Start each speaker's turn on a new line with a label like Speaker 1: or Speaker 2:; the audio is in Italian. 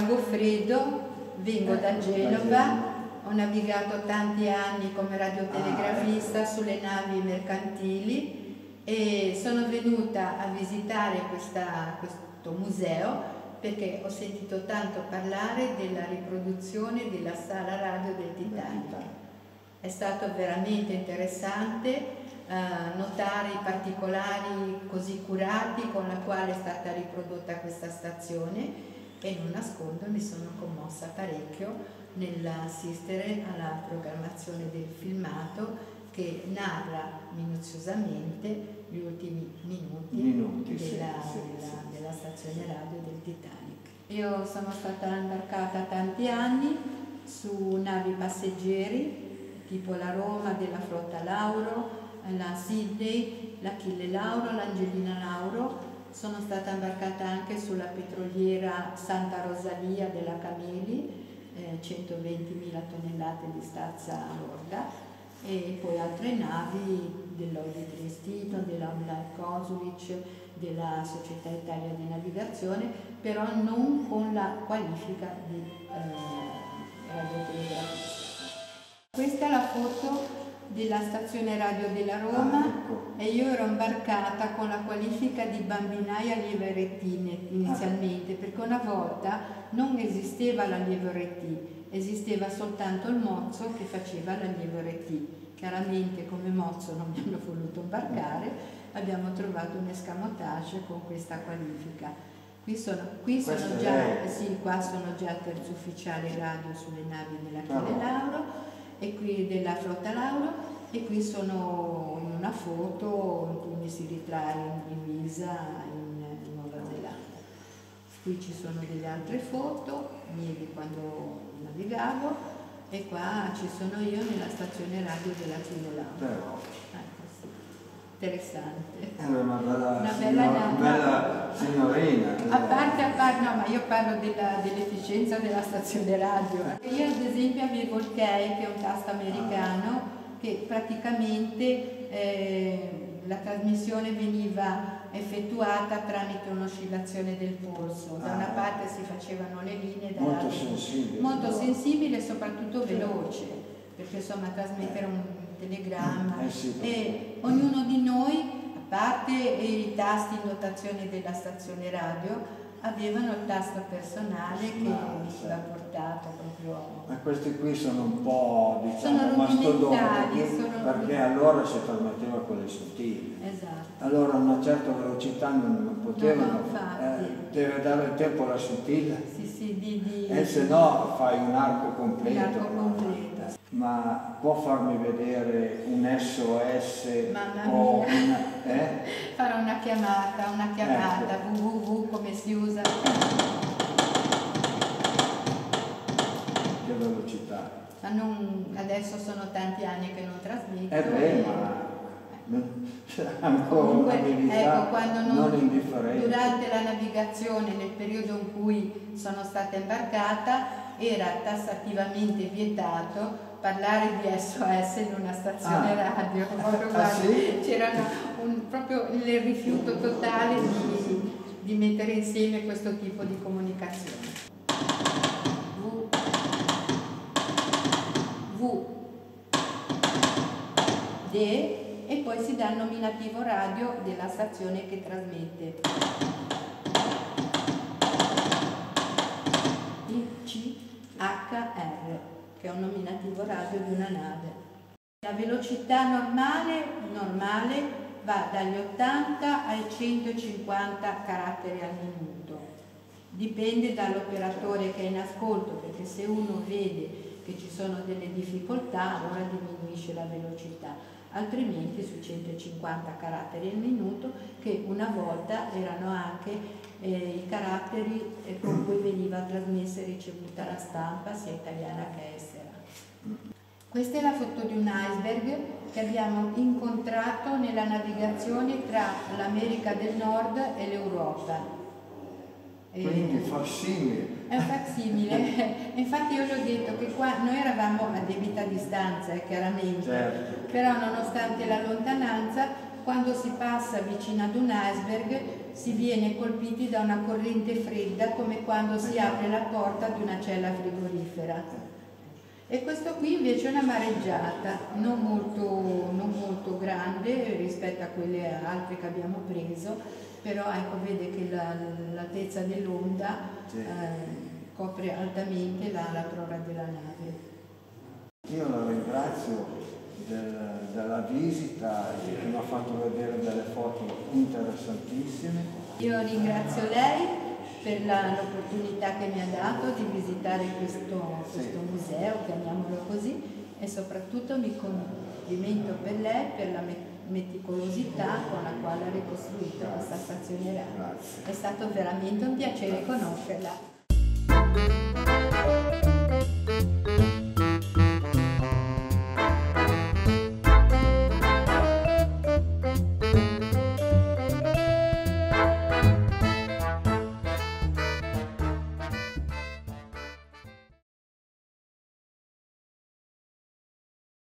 Speaker 1: Norma Goffredo, vengo da Genova, ho navigato tanti anni come radiotelegrafista sulle navi mercantili e sono venuta a visitare questa, questo museo perché ho sentito tanto parlare della riproduzione della sala radio del Titanic. È stato veramente interessante eh, notare i particolari così curati con la quale è stata riprodotta questa stazione e non nascondo mi sono commossa parecchio nell'assistere alla programmazione del filmato che narra minuziosamente gli ultimi minuti, minuti della, sì, sì, della, della, stazione radio del Titanic. Io sono stata imbarcata tanti anni su navi passeggeri tipo la Roma della flotta Lauro, la Sydney, l'Achille Lauro, l'Angelina Lauro. Sono stata imbarcata anche sulla petroliera Santa Rosalia della Cameli, eh, 120.000 tonnellate di stazza lorda e poi altre navi dell'Oide Triestito, della Kosulic, della Società Italia di Navigazione, però non con la qualifica di eh, radiotelegrafista. Questa è la foto della stazione radio della Roma ah, ecco. e io ero imbarcata con la qualifica di bambinaia lieve rettine inizialmente, perché una volta non esisteva la lieve rettine esisteva soltanto il mozzo che faceva l'allievo RT. Chiaramente come mozzo non mi hanno voluto imbarcare, abbiamo trovato un escamotage con questa qualifica. Qui sono, qui sono già, sì, qua sono già terzo ufficiale radio sulle navi dell'Achille Lauro e qui della flotta Lauro e qui sono in una foto in cui si ritrae in divisa in, in Nuova Zelanda. Qui ci sono delle altre foto mie di quando navigavo e qua ci sono io nella stazione radio della. Ecco, sì. Interessante.
Speaker 2: È una bella, una bella, signor, bella signorina.
Speaker 1: A parte, a parte, no, ma io parlo dell'efficienza dell della stazione radio. Io ad esempio avevo il KEI, che è un tasto americano, che praticamente eh, la trasmissione veniva effettuata tramite un'oscillazione del polso. Da una ah. parte si facevano le linee,
Speaker 2: molto sensibile,
Speaker 1: molto sensibile e soprattutto veloce, perché insomma trasmettere un telegramma
Speaker 2: eh sì,
Speaker 1: e ognuno di noi, a parte i tasti in dotazione della stazione radio, avevano il tasto personale che ah, sì. va portato proprio.
Speaker 2: Ma questi qui sono un po' diciamo mastodonti perché allora si trasmetteva con le sottili.
Speaker 1: Esatto.
Speaker 2: Allora a una certa velocità non, potevano, no, eh, deve dare tempo alla sottile.
Speaker 1: Sì, sì, di, di,
Speaker 2: e se no fai un arco completo. Un. Ma può farmi vedere un SOS o
Speaker 1: una, eh? Farò una chiamata, una chiamata, ecco. www come si usa.
Speaker 2: Che velocità.
Speaker 1: Ma non, adesso sono tanti anni che non trasmetto.
Speaker 2: Eh beh, ma ancora Comunque, ecco, quando non, non indifferente.
Speaker 1: Durante la navigazione, nel periodo in cui sono stata imbarcata, era tassativamente vietato parlare di SOS in una stazione ah. radio,
Speaker 2: ah, sì?
Speaker 1: c'era proprio il rifiuto totale di, di, mettere insieme questo tipo di comunicazione. V, v D e poi si dà il nominativo radio della stazione che trasmette. ICHR che è un nominativo radio di una nave. La velocità normale, normale va dagli 80 ai 150 caratteri al minuto. Dipende dall'operatore che è in ascolto, perché se uno vede che ci sono delle difficoltà, allora diminuisce la velocità, altrimenti sui 150 caratteri al minuto, che una volta erano anche eh, i caratteri con cui veniva trasmessa e ricevuta la stampa, sia italiana che estera. Questa è la foto di un iceberg che abbiamo incontrato nella navigazione tra l'America del Nord e l'Europa.
Speaker 2: Quindi facsimile.
Speaker 1: È un facsimile. Infatti io le ho detto che qua noi eravamo a debita distanza, eh, chiaramente,
Speaker 2: certo.
Speaker 1: però nonostante la lontananza, quando si passa vicino ad un iceberg si viene colpiti da una corrente fredda come quando si apre la porta di una cella frigorifera. E questo qui invece è una mareggiata, non molto, non molto grande rispetto a quelle altre che abbiamo preso, però ecco, vede che l'altezza dell'onda sì. eh, copre altamente la, la prora della nave.
Speaker 2: Io la ringrazio del, della visita che mi ha fatto vedere delle foto interessantissime.
Speaker 1: Io ringrazio lei per l'opportunità che mi ha dato di visitare questo, questo museo, chiamiamolo così, e soprattutto mi complimento per lei per la meticolosità con la quale ha ricostruito questa stazione radio. È stato veramente un piacere conoscerla.